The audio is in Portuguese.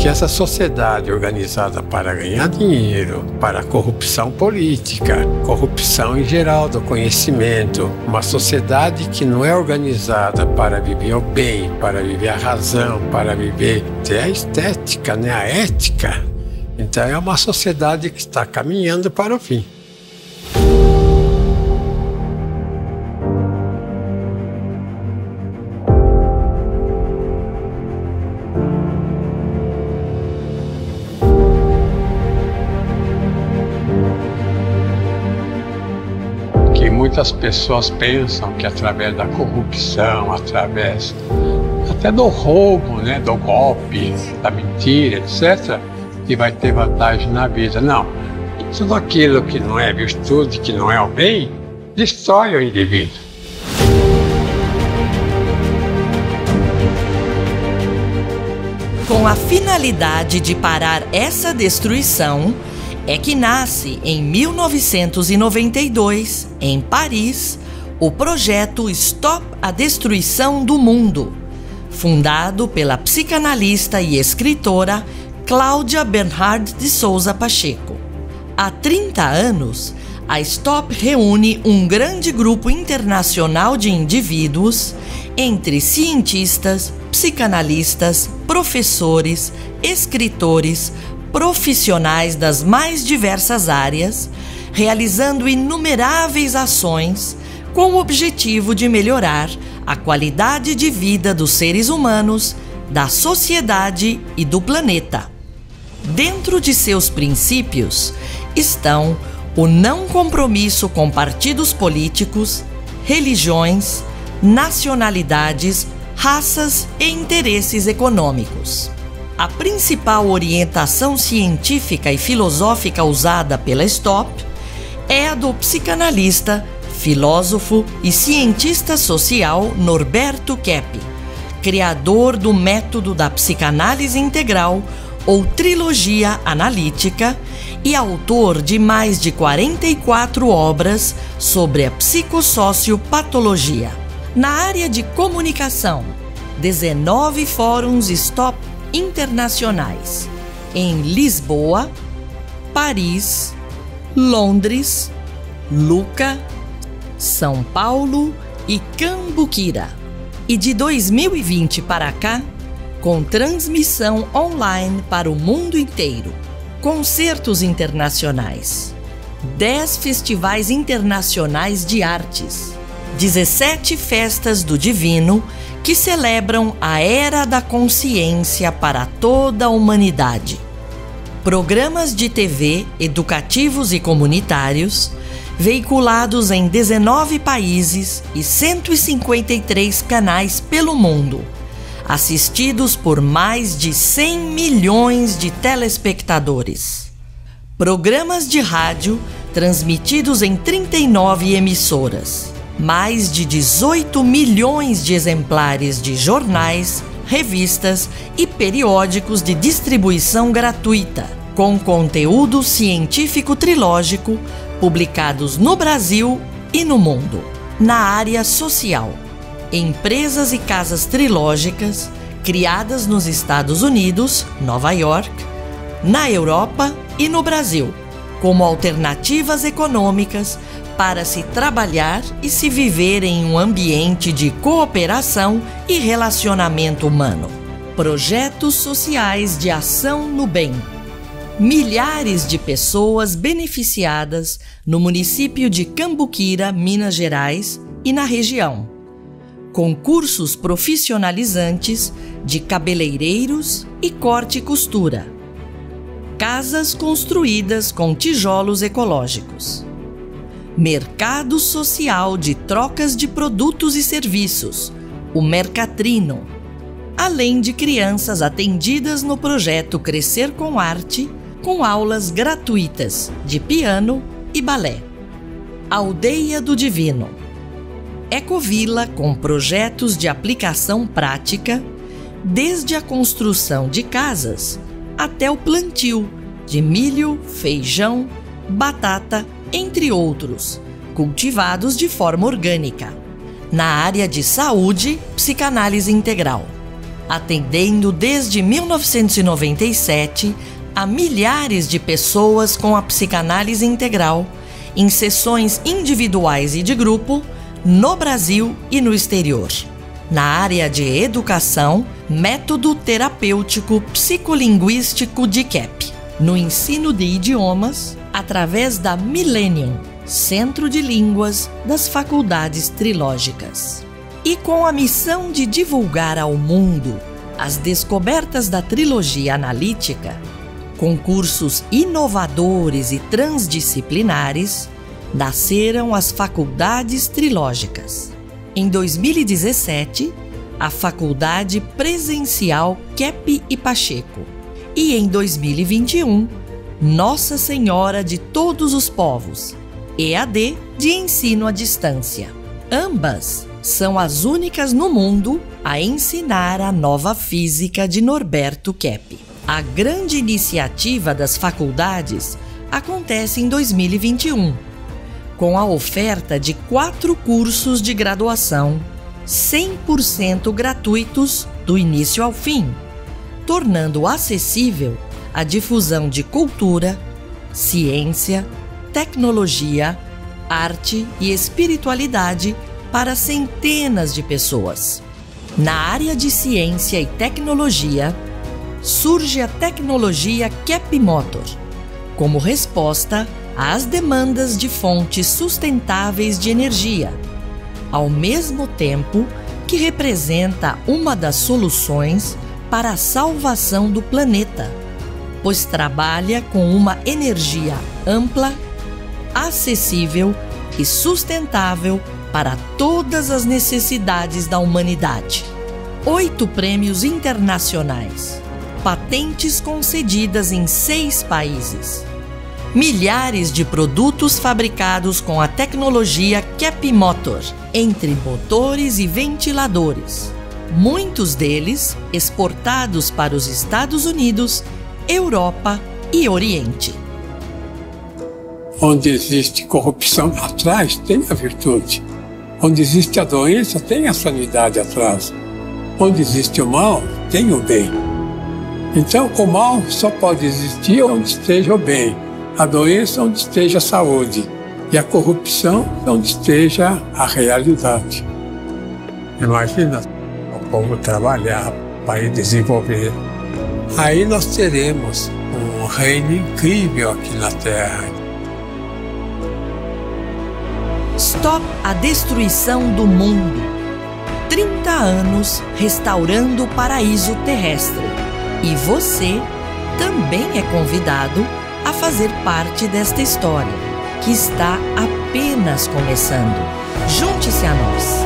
que essa sociedade organizada para ganhar dinheiro, para corrupção política, corrupção em geral do conhecimento, uma sociedade que não é organizada para viver o bem, para viver a razão, para viver até a estética, né, a ética. Então é uma sociedade que está caminhando para o fim. Muitas pessoas pensam que através da corrupção, através até do roubo, né, do golpe, da mentira, etc., que vai ter vantagem na vida. Não. Tudo aquilo que não é virtude, que não é o bem, destrói o indivíduo. Com a finalidade de parar essa destruição, é que nasce em 1992, em Paris, o projeto Stop a Destruição do Mundo, fundado pela psicanalista e escritora Cláudia Bernhard de Souza Pacheco. Há 30 anos, a Stop reúne um grande grupo internacional de indivíduos, entre cientistas, psicanalistas, professores, escritores, profissionais das mais diversas áreas, realizando inumeráveis ações com o objetivo de melhorar a qualidade de vida dos seres humanos, da sociedade e do planeta. Dentro de seus princípios estão o não compromisso com partidos políticos, religiões, nacionalidades, raças e interesses econômicos. A principal orientação científica e filosófica usada pela STOP é a do psicanalista, filósofo e cientista social Norberto Kepp, criador do método da psicanálise integral ou trilogia analítica e autor de mais de 44 obras sobre a psicossociopatologia. Na área de comunicação, 19 fóruns STOP internacionais. Em Lisboa, Paris, Londres, Luca, São Paulo e Cambuquira. E de 2020 para cá, com transmissão online para o mundo inteiro, concertos internacionais, 10 festivais internacionais de artes, 17 festas do divino que celebram a era da consciência para toda a humanidade. Programas de TV educativos e comunitários, veiculados em 19 países e 153 canais pelo mundo, assistidos por mais de 100 milhões de telespectadores. Programas de rádio transmitidos em 39 emissoras mais de 18 milhões de exemplares de jornais, revistas e periódicos de distribuição gratuita, com conteúdo científico trilógico, publicados no Brasil e no mundo. Na área social, empresas e casas trilógicas criadas nos Estados Unidos, Nova York, na Europa e no Brasil, como alternativas econômicas para se trabalhar e se viver em um ambiente de cooperação e relacionamento humano. Projetos sociais de ação no bem. Milhares de pessoas beneficiadas no município de Cambuquira, Minas Gerais e na região. Concursos profissionalizantes de cabeleireiros e corte e costura. Casas construídas com tijolos ecológicos Mercado Social de Trocas de Produtos e Serviços, o Mercatrino, além de crianças atendidas no projeto Crescer com Arte, com aulas gratuitas de piano e balé. Aldeia do Divino. Ecovila com projetos de aplicação prática, desde a construção de casas até o plantio de milho, feijão, batata entre outros, cultivados de forma orgânica. Na área de saúde, psicanálise integral. atendendo desde 1997 a milhares de pessoas com a psicanálise integral, em sessões individuais e de grupo, no Brasil e no exterior. Na área de educação, método terapêutico psicolinguístico de CAP. No ensino de idiomas, através da Millennium, Centro de Línguas das Faculdades Trilógicas. E com a missão de divulgar ao mundo as descobertas da trilogia analítica, concursos inovadores e transdisciplinares, nasceram as faculdades trilógicas. Em 2017, a Faculdade Presencial Kep e Pacheco. E em 2021, Nossa Senhora de Todos os Povos, EAD de ensino à distância. Ambas são as únicas no mundo a ensinar a nova física de Norberto Kepp. A grande iniciativa das faculdades acontece em 2021, com a oferta de quatro cursos de graduação 100% gratuitos do início ao fim, tornando acessível a difusão de cultura, ciência, tecnologia, arte e espiritualidade para centenas de pessoas. Na área de ciência e tecnologia, surge a tecnologia Cap Motor, como resposta às demandas de fontes sustentáveis de energia, ao mesmo tempo que representa uma das soluções para a salvação do planeta, pois trabalha com uma energia ampla, acessível e sustentável para todas as necessidades da humanidade. Oito prêmios internacionais patentes concedidas em seis países. Milhares de produtos fabricados com a tecnologia Cap Motor, entre motores e ventiladores. Muitos deles exportados para os Estados Unidos, Europa e Oriente. Onde existe corrupção atrás, tem a virtude. Onde existe a doença, tem a sanidade atrás. Onde existe o mal, tem o bem. Então, o mal só pode existir onde esteja o bem, a doença onde esteja a saúde e a corrupção onde esteja a realidade. Imagina o povo trabalhar para desenvolver. Aí nós teremos um reino incrível aqui na Terra. Stop a destruição do mundo. 30 anos restaurando o paraíso terrestre. E você também é convidado a fazer parte desta história, que está apenas começando. Junte-se a nós!